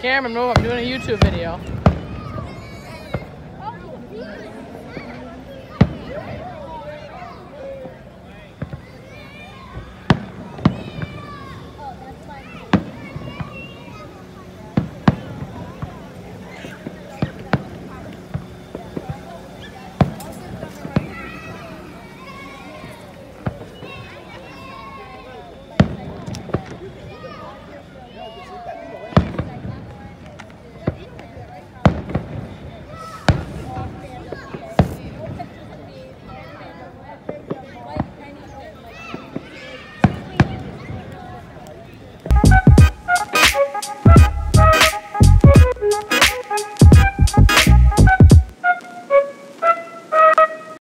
Cameron, move. I'm doing a YouTube video.